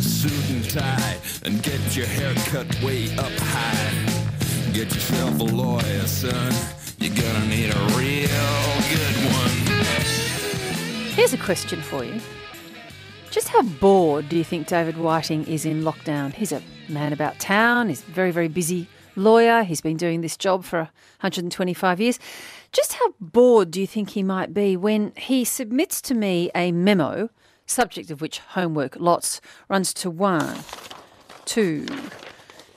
a suit and tie and get your hair cut way up high. Get yourself a lawyer, son. You're gonna need a real good one. Here's a question for you. Just how bored do you think David Whiting is in lockdown? He's a man about town, he's very, very busy lawyer, he's been doing this job for 125 years. Just how bored do you think he might be when he submits to me a memo, subject of which homework lots runs to one, two,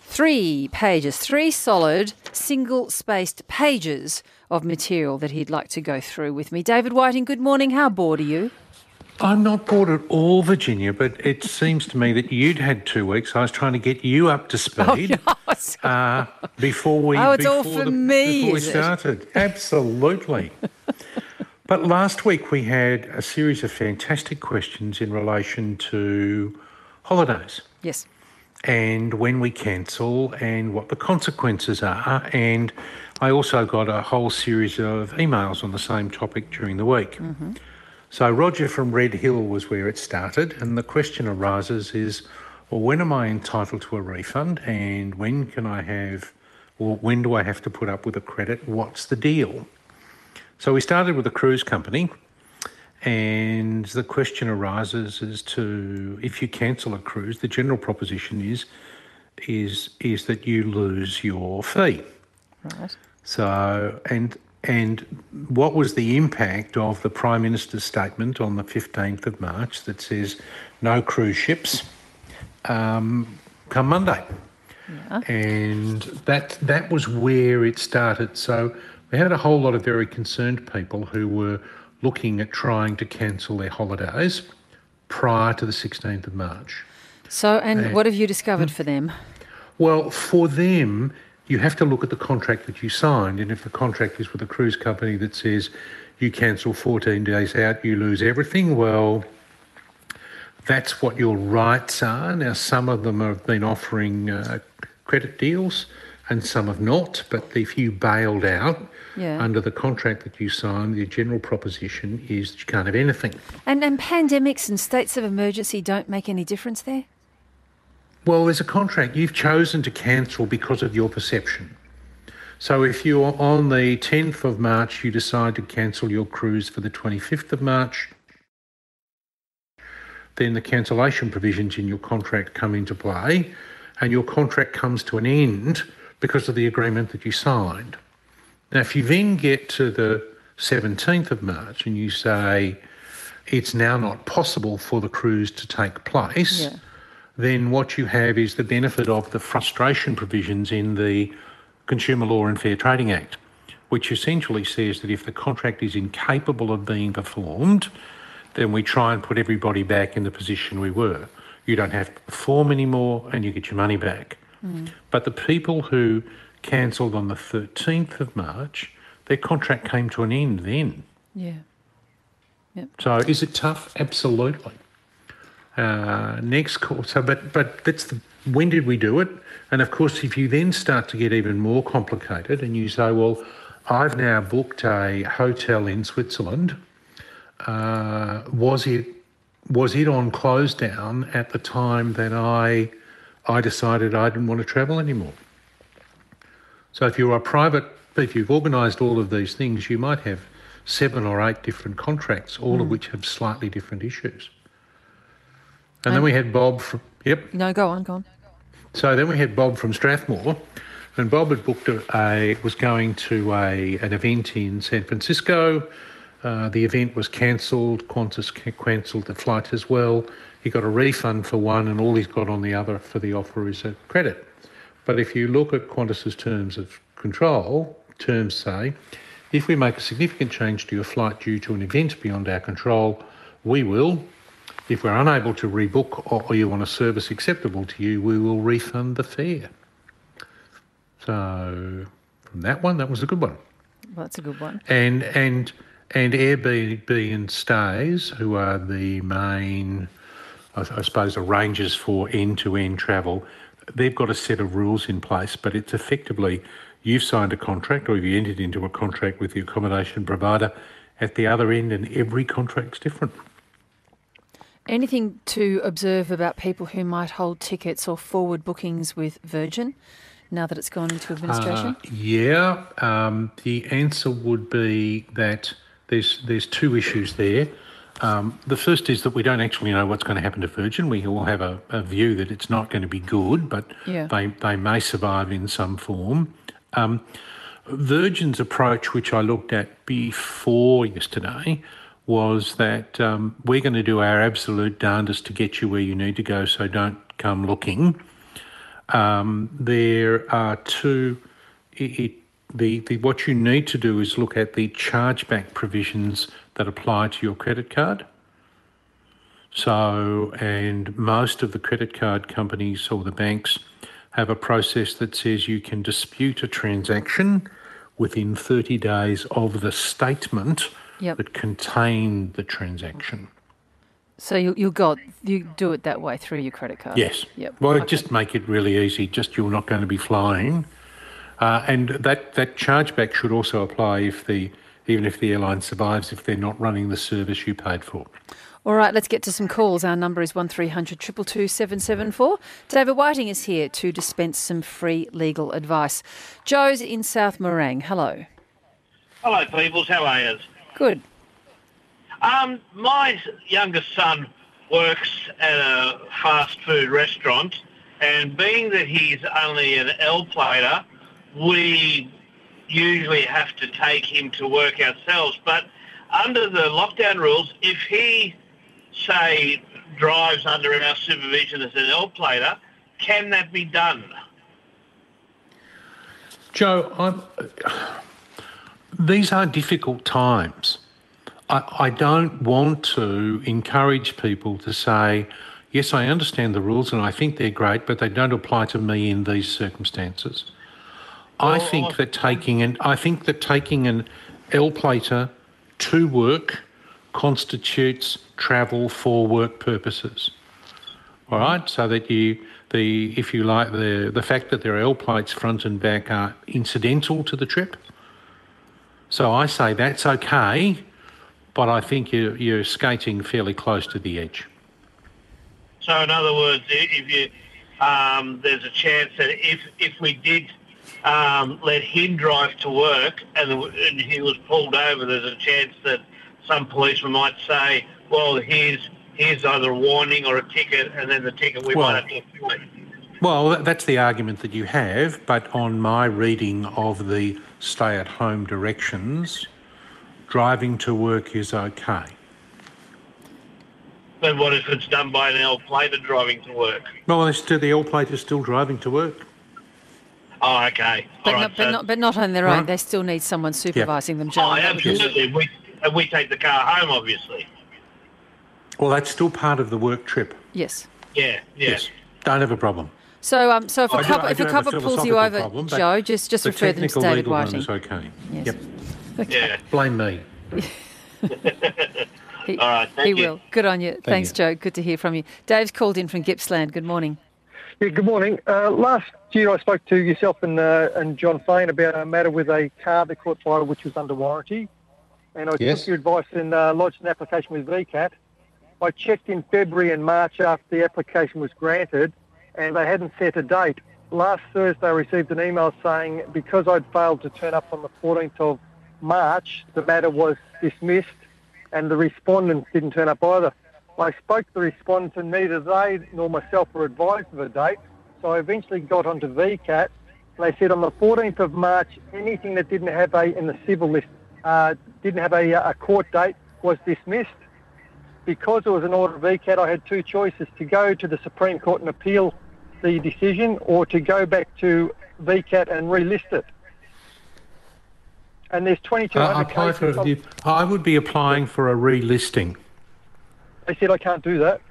three pages, three solid, single spaced pages of material that he'd like to go through with me. David Whiting, good morning. How bored are you? I'm not bored at all, Virginia, but it seems to me that you'd had two weeks. I was trying to get you up to speed Oh, sorry. uh, before we Oh, it's all for the- me, before we started. Absolutely. but last week we had a series of fantastic questions in relation to holidays yes. and when we cancel and what the consequences are. And I also got a whole series of emails on the same topic during the week. Mm-hmm. So Roger from Red Hill was where it started, and the question arises is, well, when am I entitled to a refund, and when can I have, or when do I have to put up with a credit? What's the deal? So we started with a cruise company, and the question arises as to if you cancel a cruise, the general proposition is is is that you lose your fee. Right. So, and and what was the impact of the Prime Minister's statement on the 15th of March that says no cruise ships um, come Monday? And that that was where it started. So we had a whole lot of very concerned people who were looking at trying to cancel their holidays prior to the 16th of March. So, and what have you discovered for them? Well, for them, you have to look at the contract that you signed. And if the contract is with a cruise company that says you cancel 14 days out, you lose everything, well, that's what your rights are. Now, some of them have been offering uh, credit deals and some have not. But if you bailed out Yeah. under the contract that you signed, the general proposition is that you can't have anything. And, and pandemics and states of emergency don't make any difference there? Well, there's a contract. You've chosen to cancel because of your perception. So if you're on the 10th of March, you decide to cancel your cruise for the 25th of March, then the cancellation provisions in your contract come into play, and your contract comes to an end because of the agreement that you signed. Now, if you then get to the 17th of March and you say it's now not possible for the cruise to take place, Yeah. then what you have is the benefit of the frustration provisions in the Consumer Law and Fair Trading Act, which essentially says that if the contract is incapable of being performed, then we try and put everybody back in the position we were. You don't have to perform anymore and you get your money back. But the people who cancelled on the 13th of March, their contract came to an end then. Yeah. So is it tough? Absolutely. Uh, next call. So, but but that's the when did we do it? And of course, if you then start to get even more complicated, and you say, well, I've now booked a hotel in Switzerland. Uh, was it was it on close down at the time that I I decided I didn't want to travel anymore? So if you're a private, if you've organised all of these things, you might have seven or eight different contracts, all of which have slightly different issues. And then we had Bob from, yep. No, go on, go on. So then we had Bob from Strathmore, and Bob had booked a, a was going to a an event in San Francisco. Uh, the event was cancelled. Qantas cancelled the flight as well. He got a refund for one, and all he's got on the other for the offer is a credit. But if you look at Qantas's terms of control, terms say, if we make a significant change to your flight due to an event beyond our control, we will. If we're unable to rebook or, you want a service acceptable to you, we will refund the fare. So from that one, that was a good one. Well, that's a good one. And and and Airbnb and Stayz, who are the main, I, suppose, arrangers for end-to-end travel, they've got a set of rules in place, but it's effectively you've signed a contract or you've entered into a contract with the accommodation provider at the other end, and every contract's different. Anything to observe about people who might hold tickets or forward bookings with Virgin now that it's gone into administration? Uh, yeah, um, the answer would be that there's there's two issues there. Um, the first is that we don't actually know what's going to happen to Virgin. We all have a, a view that it's not going to be good, but Yeah. they, they may survive in some form. Um, Virgin's approach, which I looked at before yesterday, was that um, we're going to do our absolute darndest to get you where you need to go, so don't come looking. Um, there are two. It, it, the, the what you need to do is look at the chargeback provisions that apply to your credit card. So, and most of the credit card companies or the banks have a process that says you can dispute a transaction within 30 days of the statement Yep. that contained the transaction. So you you got you do it that way through your credit card. Yes. Yep. Well, Okay. just make it really easy. Just you're not going to be flying, uh, and that that chargeback should also apply if the even if the airline survives if they're not running the service you paid for. All right, let's get to some calls. Our number is one 222 774 David Whiting is here to dispense some free legal advice. Joe's in South Morang. Hello. Hello, peoples. How are you? Good. Um, my youngest son works at a fast food restaurant, and being that he's only an L plater, we usually have to take him to work ourselves. But under the lockdown rules, if he, say, drives under our supervision as an L plater, can that be done? Joe, I'm, these are difficult times. I, I don't want to encourage people to say, yes, I understand the rules and I think they're great, but they don't apply to me in these circumstances. I think that taking an I think that taking an L plater to work constitutes travel for work purposes. All right, so that you the if you like the the fact that there are L plates front and back are incidental to the trip. So I say that's okay, but I think you're, you're skating fairly close to the edge. So in other words, if you, um, there's a chance that if if we did um, let him drive to work and, and he was pulled over, there's a chance that some policeman might say, well, here's here's either a warning or a ticket, and then the ticket we Well- might have to pay. Well, that's the argument that you have, but on my reading of the stay at home directions, driving to work is okay. But what if it's done by an L plater driving to work? Well, still, the L plate is still driving to work. Oh, okay. But, All not, right, but, so- not, but not on their own. Right. They still need someone supervising them, Joe. Oh, That would be- absolutely. We, and we take the car home, obviously. Well, that's still part of the work trip. Yes. Yeah, yeah. Yes. Don't have a problem. So, um, so if I a do- if a have a couple pulls you over, problem, Joe, just just the refer them to technical David legal one Whiting. is okay. Yes. Yep. Yeah. Blame me. He, All right, thank he you. will. Good on you. Thanks, you. Joe. Good to hear from you. Dave's called in from Gippsland. Good morning. Yeah, good morning. Uh, last year I spoke to yourself and, uh, and Jon Faine about a matter with a car that caught fire which was under warranty. And I Yes. took your advice and uh, lodged an application with VCAT. I checked in February and March after the application was granted and they hadn't set a date. Last Thursday I received an email saying because I'd failed to turn up on the 14th of March, the matter was dismissed and the respondents didn't turn up either. I spoke to the respondents and neither they nor myself were advised of a date. So I eventually got onto VCAT. They said on the 14th of March, anything that didn't have a, in the civil list, uh, didn't have a, a court date was dismissed. Because it was an order of VCAT, I had two choices, to go to the Supreme Court and appeal the decision or to go back to VCAT and relist it. And there's 22 Uh, for, cases. of- I would be applying for a relisting. They said I can't do that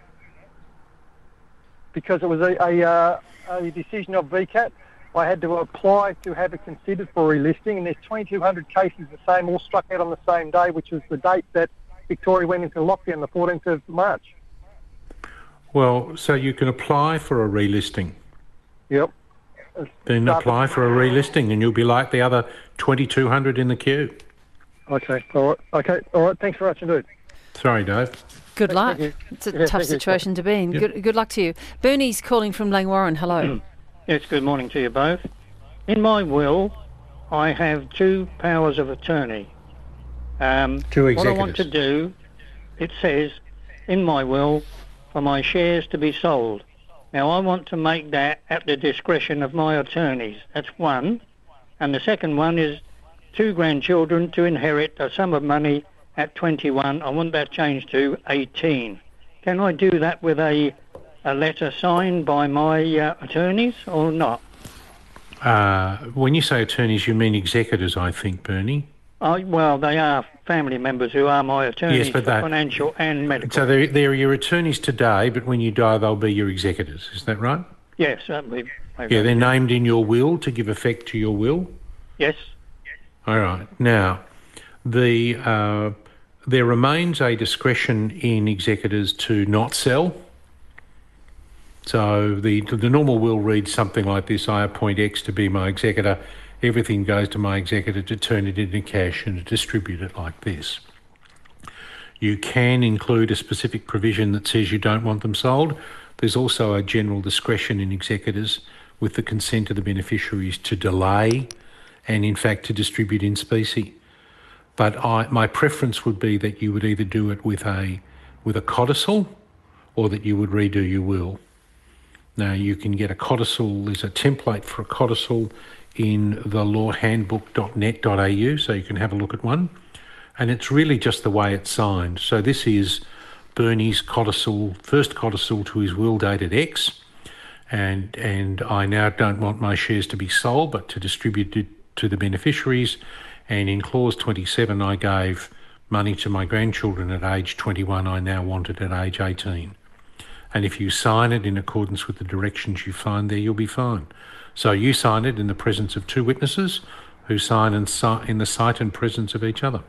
because it was a, a, uh, Uh, a decision of VCAT. I had to apply to have it considered for relisting, and there's 2,200 cases the same, all struck out on the same day, which was the date that Victoria went into lockdown, the 14th of March. Well, so you can apply for a relisting. Yep. Then apply for a relisting and you'll be like the other 2,200 in the queue. Okay. All right. Okay. All right. Thanks very much indeed. Sorry, Dave. Good luck. It's a tough situation to be in. Good, good luck to you. Bernie's calling from Langwarrin. Hello. Yes, good morning to you both. In my will, I have two powers of attorney. Um, Two what I want to do, it says in my will for my shares to be sold. Now, I want to make that at the discretion of my attorneys. That's one. And the second one is two grandchildren to inherit a sum of money at 21. I want that changed to 18. Can I do that with a, a letter signed by my uh, attorneys or not? Uh, when you say attorneys, you mean executors, I think, Bernie. I, well, they are family members who are my attorneys but for they- financial and medical. So they're, they're your attorneys today, but when you die, they'll be your executors. Is that right? yes, we. Yeah, they're named in your will to give effect to your will. Yes. All right. Now, the uh, there remains a discretion in executors to not sell. So the the normal will reads something like this: I appoint X to be my executor. Everything goes to my executor to turn it into cash and to distribute it like this. You can include a specific provision that says you don't want them sold. There's also a general discretion in executors with the consent of the beneficiaries to delay and in fact to distribute in specie. But I, my preference would be that you would either do it with a with a codicil or that you would redo your will. Now you can get a codicil, there's a template for a codicil in the lawhandbook.net.au, so you can have a look at one. And it's really just the way it's signed. So this is Bernie's codicil, first codicil to his will dated X, and and I now don't want my shares to be sold, but to distribute it to the beneficiaries. And in clause 27, I gave money to my grandchildren at age 21. I now want it at age 18. And if you sign it in accordance with the directions you find there, you'll be fine. So you sign it in the presence of two witnesses who sign in, in the sight and presence of each other.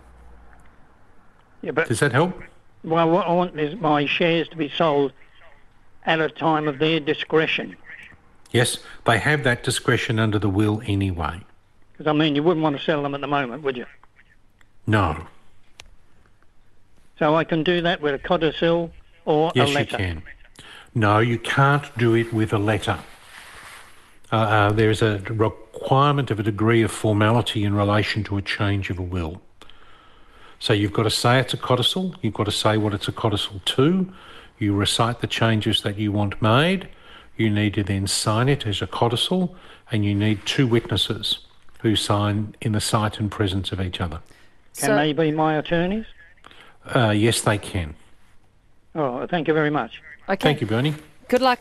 Yeah, but Does that help? well, what I want is my shares to be sold at a time of their discretion. Yes, they have that discretion under the will anyway. Because I mean, you wouldn't want to sell them at the moment, would you? No. So I can do that with a codicil or Yes, a you letter. can. No, you can't do it with a letter. Uh, uh, there is a requirement of a degree of formality in relation to a change of a will. So you've got to say it's a codicil, you've got to say what it's a codicil to, you recite the changes that you want made, you need to then sign it as a codicil, and you need two witnesses who sign in the sight and presence of each other. Can So- they be my attorneys? Uh, yes, they can. Oh, thank you very much. Okay. Thank you, Bernie. Good luck.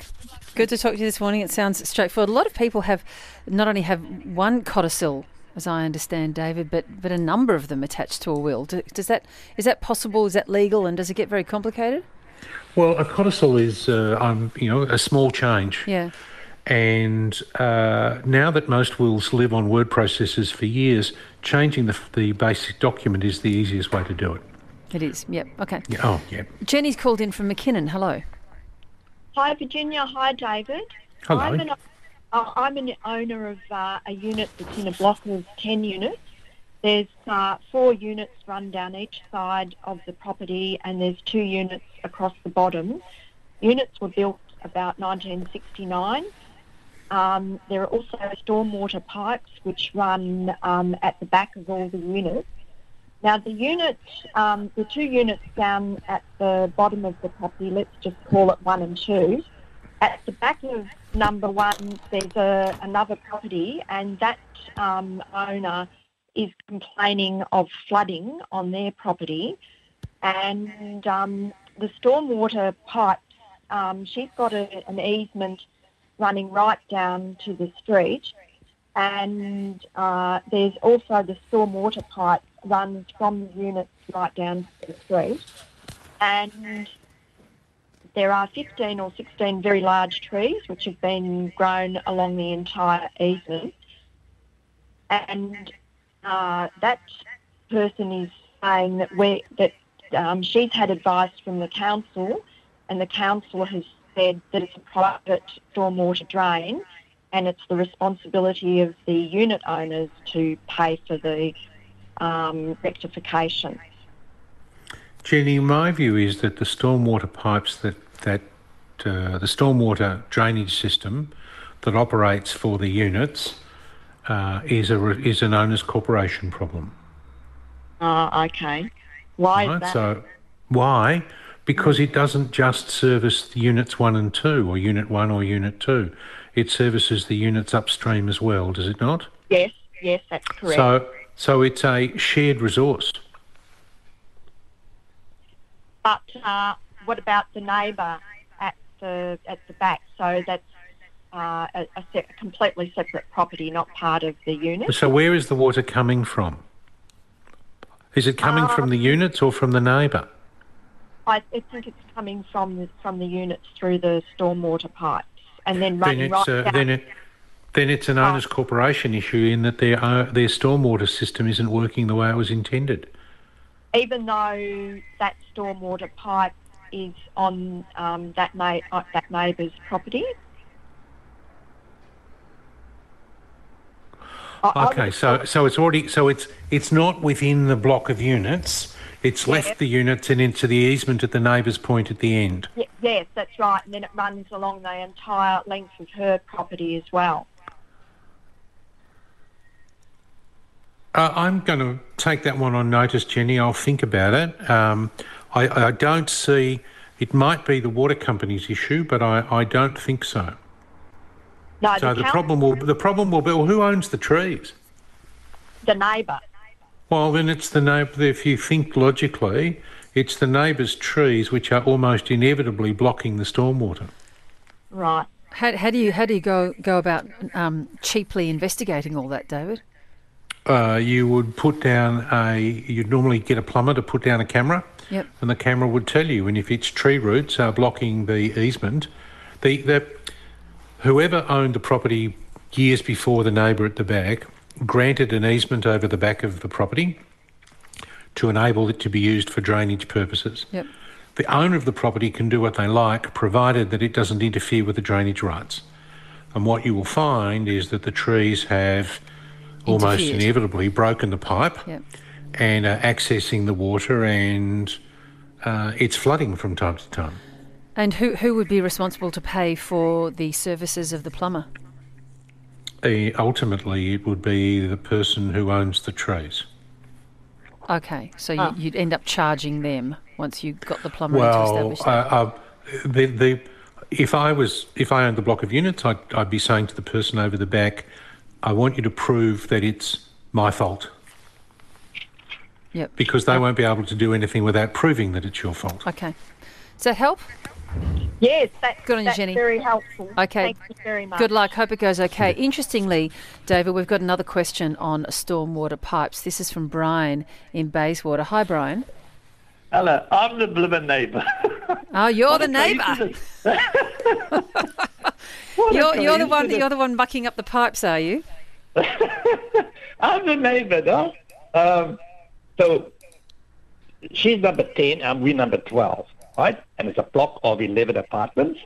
Good to talk to you this morning. It sounds straightforward. A lot of people have not only have one codicil, as I understand, David, but but a number of them attached to a will. Do- Does that is that possible? Is that legal? And does it get very complicated? Well, a codicil is, uh, um, you know, a small change. Yeah. And uh, now that most wills live on word processors for years, changing the, the basic document is the easiest way to do it. It is. Yep. Okay. Yeah. Oh, yeah. Jenny's called in from McKinnon. Hello. Hi, Virginia. Hi, David. Hello. I'm an, uh, I'm an owner of uh, a unit that's in a block of 10 units. There's uh, four units run down each side of the property, and there's two units across the bottom. Units were built about 1969. Um, there are also stormwater pipes which run um, at the back of all the units. Now, the unit, um, the two units down at the bottom of the property, let's just call it one and two. At the back of number one, there's a, another property, and that um, owner is complaining of flooding on their property. And um, the stormwater pipes, um, she's got a, an easement running right down to the street, and uh, there's also the stormwater pipe runs from the units right down to the street. And there are 15 or 16 very large trees which have been grown along the entire easement. And uh, that person is saying that we that um, she's had advice from the council, and the council has said that it's a private stormwater drain, and it's the responsibility of the unit owners to pay for the um, rectification. Jenny, my view is that the stormwater pipes that that uh, the stormwater drainage system that operates for the units uh, is a re- is an owners corporation problem. Oh, okay. Why is Right? that? So why? Because it doesn't just service the units one and two, or unit one or unit two. It services the units upstream as well, does it not? yes, yes, that's correct. So so it's a shared resource. but uh, what about the neighbour at the at the back? So that's uh, a, a, se- a completely separate property, not part of the unit. So where is the water coming from? Is it coming from the units or from the neighbour? I, I think it's coming from the, from the units through the stormwater pipes and then Then running it's right uh, down. then it then it's an owners corporation issue in that their uh, their stormwater system isn't working the way it was intended. even though that stormwater pipe is on um, that na- uh, that neighbour's property. Okay, so so it's already so it's it's not within the block of units. It's left the units and into the easement at the neighbour's point at the end. Ye- yes, that's right, and then it runs along the entire length of her property as well. Uh, I'm going to take that one on notice, Jenny. I'll think about it. Um, I, I don't see. It might be the water company's issue, but I, I don't think so. No, So the, the problem will the problem will be well, who owns the trees? the neighbour. Well, then it's the neighbour. If you think logically, it's the neighbour's trees which are almost inevitably blocking the stormwater. Right. How, how do you how do you go go about um, cheaply investigating all that, David? Uh, you would put down a. You'd normally get a plumber to put down a camera, Yep. and the camera would tell you. And if its tree roots are blocking the easement, the the whoever owned the property years before the neighbour at the back granted an easement over the back of the property to enable it to be used for drainage purposes. Yep. The owner of the property can do what they like, provided that it doesn't interfere with the drainage rights. And what you will find is that the trees have almost Interfered. inevitably broken the pipe Yep. and are accessing the water, and uh, it's flooding from time to time. And who who would be responsible to pay for the services of the plumber? Uh, ultimately, it would be the person who owns the trees. Okay, so Ah. you, you'd end up charging them once you got the plumber in to establish uh, that. uh, the, the, if I was if I owned the block of units, I'd, I'd be saying to the person over the back, "I want you to prove that it's my fault," yep. because they won't be able to do anything without proving that it's your fault. Okay. Does that help? Yes, that, Good on you, Jenny. very helpful. Okay. Thank you very much. Good luck. Hope it goes okay. Interestingly, David, we've got another question on stormwater pipes. This is from Brian in Bayswater. Hi, Brian. Hello, I'm the blooming neighbour. Oh, you're the neighbour. coincidence. What a You're, you're the one. You're the one mucking up the pipes, are you? I'm the neighbour, no? Um, so she's number 10 and we're number 12, right? And it's a block of 11 apartments.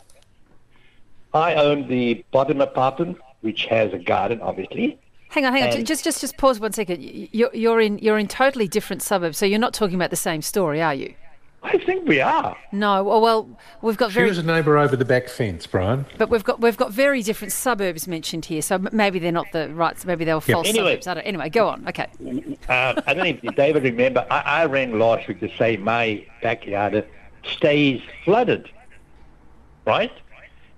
I own the bottom apartment, which has a garden, obviously. Hang on, hang on. And- Just, just, just pause one second. You're, you're in, you're in totally different suburbs, so you're not talking about the same story, are you? I think we are. No. Well, well we've got She very, was a neighbour over the back fence, Brian. but we've got, we've got very different suburbs mentioned here. So maybe they're not the right. Maybe they were false Anyway. suburbs. I don't. Anyway, go on. Okay. Uh, I don't know if David remember, I, I rang last week to say my backyard stays flooded, right?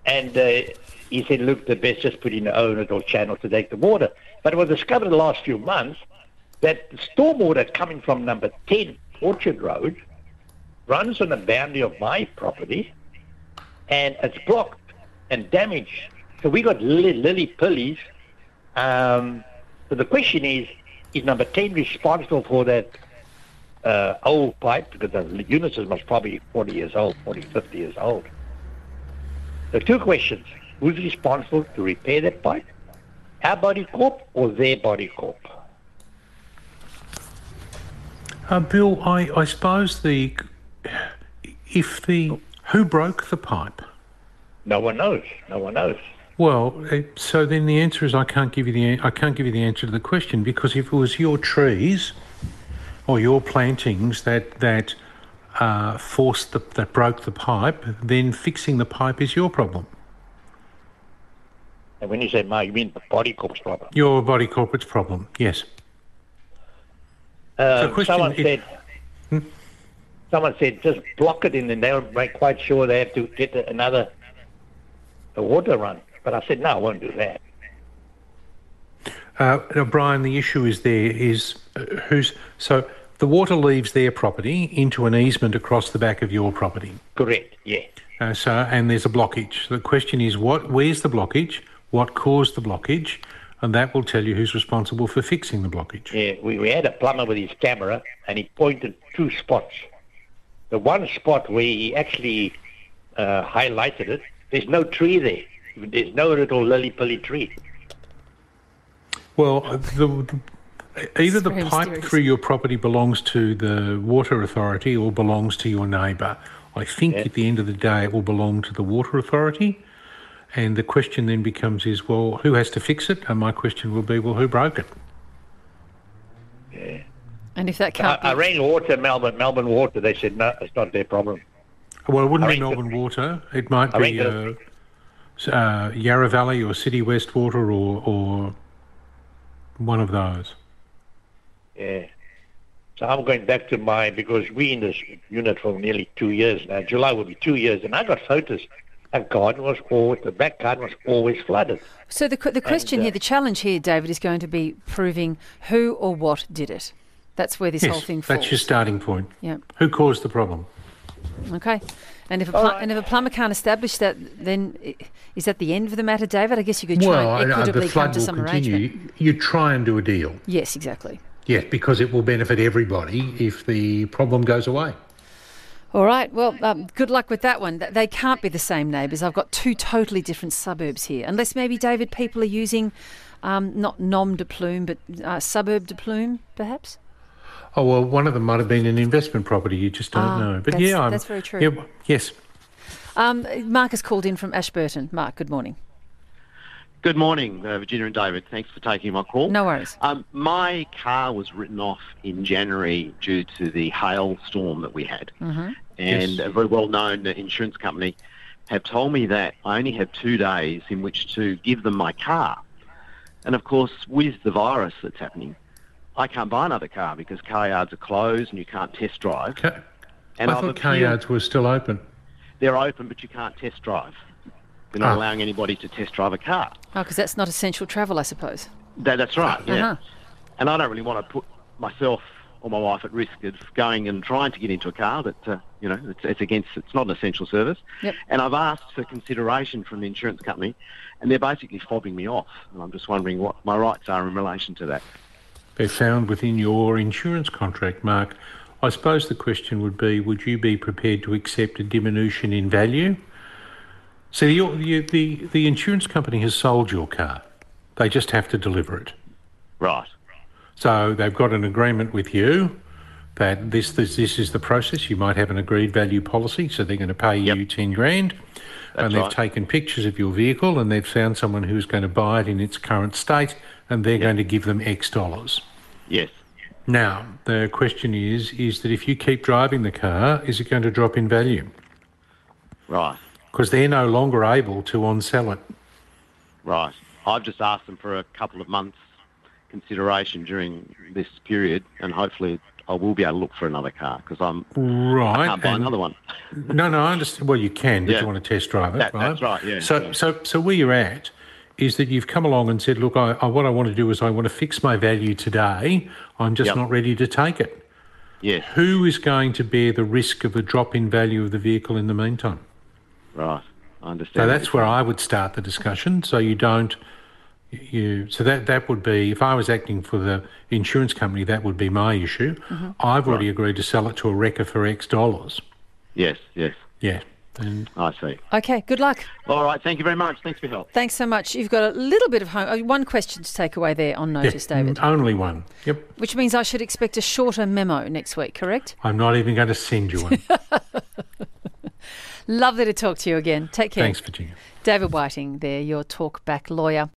And uh, he said, look, the best just put in the owners or channel to take the water. But it was discovered in the last few months that the stormwater coming from number 10 Orchard Road runs on the boundary of my property and it's blocked and damaged. So we got lily, lily pillies. Um, so the question is, is number 10 responsible for that uh, old pipe? Because the unit is probably 40 years old, 40, 50 years old. So two questions. Who's responsible to repair that pipe? Our body corp or their body corp? Uh, Bill, I, I suppose the if the who broke the pipe? No one knows. No one knows. Well, uh, so then the answer is I can't give you the I can't give you the answer to the question because if it was your trees or your plantings that that uh, force the, that broke the pipe, then fixing the pipe is your problem. And when you say ma, you mean the body corp's problem. Your body corporate's problem, yes. Uh, question someone is- said, someone said just block it in and they'll make quite sure they have to get another a water run. But I said, no, I won't do that. Uh, now, Brian, the issue is there is uh, who's so the water leaves their property into an easement across the back of your property. Correct, yeah. Uh, so and there's a blockage. The question is what? Where's the blockage? What caused the blockage? And that will tell you who's responsible for fixing the blockage. Yeah, we, we had a plumber with his camera and he pointed two spots. The one spot where he actually uh, highlighted it, there's no tree there. There's no little lily-pilly tree. Well, the, the, either the pipe mysterious. through your property belongs to the water authority or belongs to your neighbour. I think Yeah. at the end of the day it will belong to the water authority. And the question then becomes is, well, who has to fix it? And my question will be, well, who broke it? And if that I, can't I be, rang Water, Melbourne, Melbourne Water. They said, no, it's not their problem. Well, it wouldn't I be think Melbourne Water. It might I be think uh, s- uh, Yarra Valley or City West Water or, or one of those. Yeah. So I'm going back to my, because we in this unit for nearly two years now. July will be two years. And I got photos. That garden was always, the back garden was always flooded. so the the question uh, here, the challenge here, David, is going to be proving who or what did it. That's where this whole thing falls. that's your starting point. Yeah. Who caused the problem? Okay. And if a pl- and if a plumber can't establish that, then i- is that the end of the matter, David? I guess you could try Well, and equitably the come to will some continue. arrangement. You try and do a deal. Yes, exactly. Yes, because it will benefit everybody if the problem goes away. All right. Well, um, good luck with that one. They can't be the same neighbours. I've got two totally different suburbs here. Unless maybe, David, people are using um, not nom de plume, but uh, suburb de plume, perhaps? Oh well, one of them might have been an investment property. You just don't Ah, know. But that's- yeah, I'm, that's very true. Yeah, yes. Um, Mark has called in from Ashburton. Mark, good morning. Good morning, uh, Virginia and David. Thanks for taking my call. No worries. Um, my car was written off in January due to the hailstorm that we had. Mm-hmm. And Yes. a very well-known uh, insurance company have told me that I only have two days in which to give them my car. And of course, with the virus that's happening, I can't buy another car because car yards are closed and you can't test drive. Ca- And I I've thought car appealed- yards were still open. They're open, but you can't test drive. They're not Ah. allowing anybody to test drive a car. Oh, because that's not essential travel, I suppose. That, that's right, yeah. Uh-huh. And I don't really want to put myself or my wife at risk of going and trying to get into a car that, uh, you know, it's, it's against, it's not an essential service. Yep. And I've asked for consideration from the insurance company, and they're basically fobbing me off. And I'm just wondering what my rights are in relation to that. They're found within your insurance contract, Mark. I suppose the question would be: Would you be prepared to accept a diminution in value? So the the the, the insurance company has sold your car. They just have to deliver it. Right. So they've got an agreement with you that this this, this is the process. You might have an agreed value policy, so they're going to pay you ten grand, and they've right. taken pictures of your vehicle and they've found someone who's going to buy it in its current state, and they're going to give them X dollars. Yes. Now the question is: is that if you keep driving the car, is it going to drop in value? Right. Because they're no longer able to on-sell it. Right. I've just asked them for a couple of months consideration during this period, and hopefully I will be able to look for another car because I'm Right. I can't buy and- another one. No, no, I understand. Well, you can, but Yeah. you want to test drive it, That- right? that's right, yeah, So, yeah. so, so where you're at is that you've come along and said, look, I, I, what I want to do is I want to fix my value today. I'm just Yep. not ready to take it. Yes. Who is going to bear the risk of a drop in value of the vehicle in the meantime? Right. I understand. So that's where I would start the discussion. So you don't, you. So that that would be if I was acting for the insurance company, that would be my issue. Mm-hmm. I've already agreed to sell it to a wrecker for X dollars. Yes. Yes. Yeah, and I see. Okay, good luck. All right. Thank you very much. Thanks for your help. Thanks so much. You've got a little bit of home. uh, One question to take away there on yeah, notice, David, only one. Yep. which means I should expect a shorter memo next week, correct? I'm not even going to send you one. Lovely to talk to you again. Take care. Thanks, Virginia. David Whiting there, your talk back lawyer.